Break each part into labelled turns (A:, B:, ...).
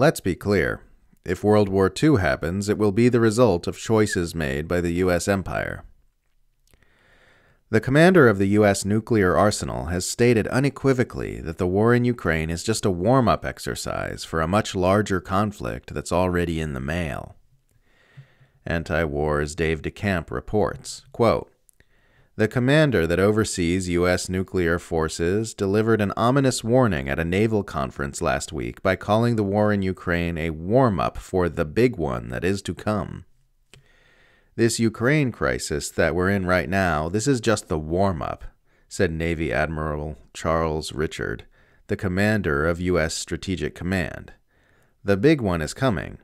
A: Let's be clear. If World War II happens, it will be the result of choices made by the U.S. empire. The commander of the U.S. nuclear arsenal has stated unequivocally that the war in Ukraine is just a warm up exercise for a much larger conflict that's already in the mail. Anti War's Dave DeCamp reports quote, The commander that oversees U.S. nuclear forces delivered an ominous warning at a naval conference last week by calling the war in Ukraine a warm up for the big one that is to come. This Ukraine crisis that we're in right now, this is just the warm up, said Navy Admiral Charles Richard, the commander of U.S. Strategic Command. The big one is coming,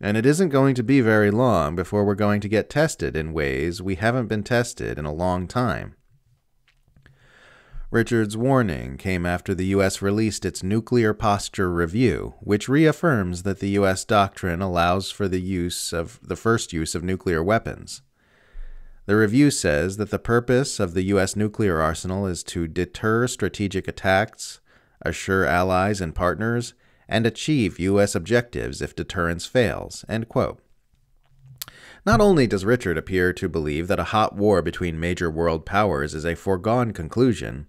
A: and it isn't going to be very long before we're going to get tested in ways we haven't been tested in a long time. Richard's warning came after the U.S. released its Nuclear Posture Review, which reaffirms that the U.S. doctrine allows for the use of the first use of nuclear weapons. The review says that the purpose of the U.S. nuclear arsenal is to deter strategic attacks, assure allies and partners, and achieve U.S. objectives if deterrence fails. Not only does Richard appear to believe that a hot war between major world powers is a foregone conclusion,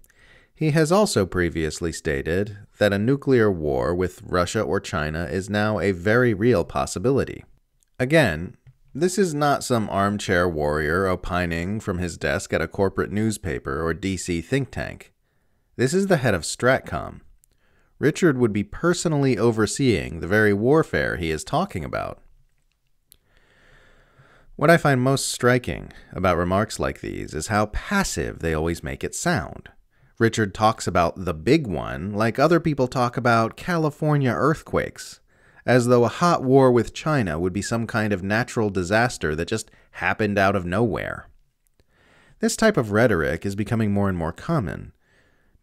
A: he has also previously stated that a nuclear war with Russia or China is now a very real possibility. Again, this is not some armchair warrior opining from his desk at a corporate newspaper or DC think tank. This is the head of Stratcom. Richard would be personally overseeing the very warfare he is talking about. What I find most striking about remarks like these is how passive they always make it sound. Richard talks about the big one like other people talk about California earthquakes, as though a hot war with China would be some kind of natural disaster that just happened out of nowhere. This type of rhetoric is becoming more and more common,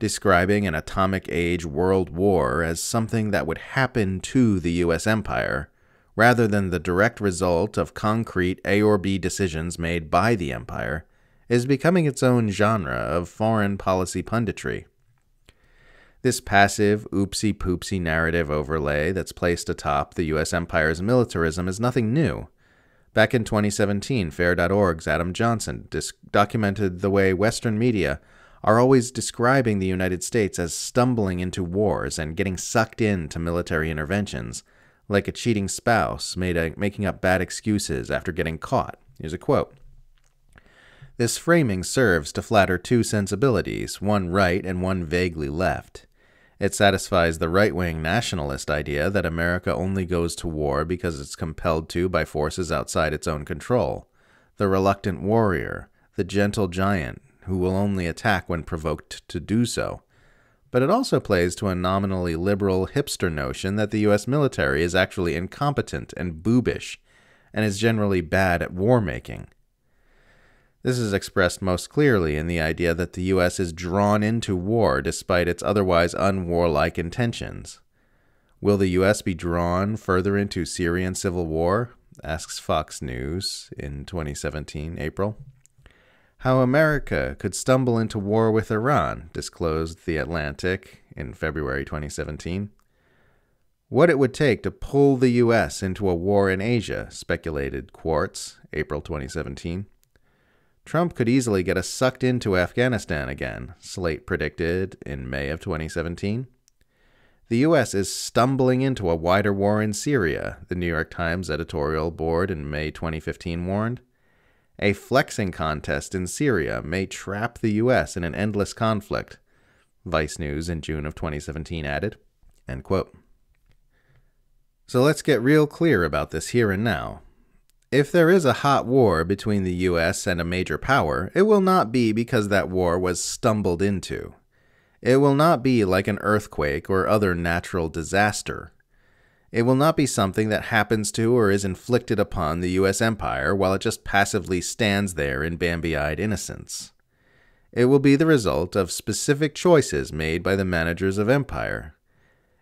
A: describing an atomic age world war as something that would happen to the US empire, rather than the direct result of concrete A or B decisions made by the empire is becoming its own genre of foreign policy punditry. This passive, oopsie poopsie narrative overlay that's placed atop the U.S. empire's militarism is nothing new. Back in 2017, Fair.org's Adam Johnson documented the way Western media are always describing the United States as stumbling into wars and getting sucked into military interventions, like a cheating spouse made a, making up bad excuses after getting caught. Here's a quote this framing serves to flatter two sensibilities, one right and one vaguely left. It satisfies the right wing nationalist idea that America only goes to war because it's compelled to by forces outside its own control, the reluctant warrior, the gentle giant who will only attack when provoked to do so. But it also plays to a nominally liberal hipster notion that the U.S. military is actually incompetent and boobish, and is generally bad at war making. This is expressed most clearly in the idea that the U.S. is drawn into war despite its otherwise unwarlike intentions. Will the U.S. be drawn further into Syrian civil war? asks Fox News in 2017, April. How America could stumble into war with Iran, disclosed The Atlantic in February 2017. What it would take to pull the U.S. into a war in Asia, speculated Quartz, April 2017. Trump could easily get us sucked into Afghanistan again, Slate predicted in May of 2017. The U.S. is stumbling into a wider war in Syria, the New York Times editorial board in May 2015 warned. A flexing contest in Syria may trap the U.S. in an endless conflict, Vice News in June of 2017 added. So let's get real clear about this here and now. If there is a hot war between the US and a major power, it will not be because that war was stumbled into. It will not be like an earthquake or other natural disaster. It will not be something that happens to or is inflicted upon the US empire while it just passively stands there in Bambi eyed innocence. It will be the result of specific choices made by the managers of empire.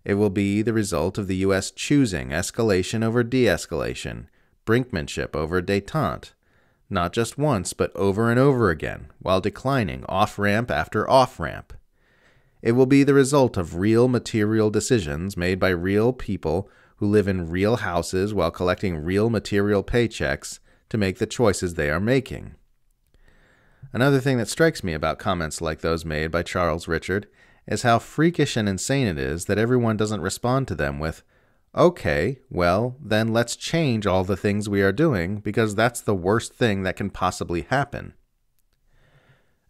A: It will be the result of the US choosing escalation over de escalation brinkmanship over detente, not just once, but over and over again, while declining off ramp after off ramp. It will be the result of real material decisions made by real people who live in real houses while collecting real material paychecks to make the choices they are making. Another thing that strikes me about comments like those made by Charles Richard is how freakish and insane it is that everyone doesn't respond to them with, Okay, well, then let's change all the things we are doing because that's the worst thing that can possibly happen.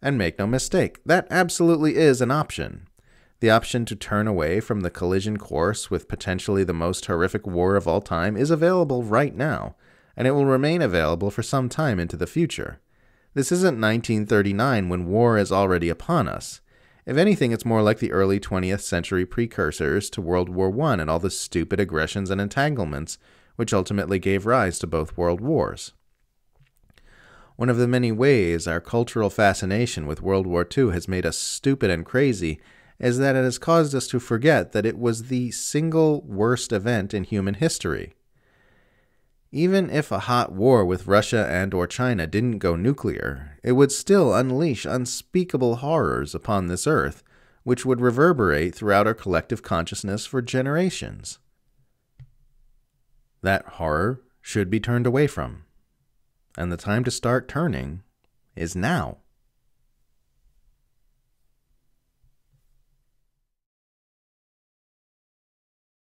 A: And make no mistake, that absolutely is an option. The option to turn away from the collision course with potentially the most horrific war of all time is available right now, and it will remain available for some time into the future. This isn't 1939 when war is already upon us. If anything, it's more like the early 20th century precursors to World War I and all the stupid aggressions and entanglements which ultimately gave rise to both world wars. One of the many ways our cultural fascination with World War II has made us stupid and crazy is that it has caused us to forget that it was the single worst event in human history. Even if a hot war with Russia and or China didn't go nuclear, it would still unleash unspeakable horrors upon this earth, which would reverberate throughout our collective consciousness for generations. That horror should be turned away from, and the time to start turning is now.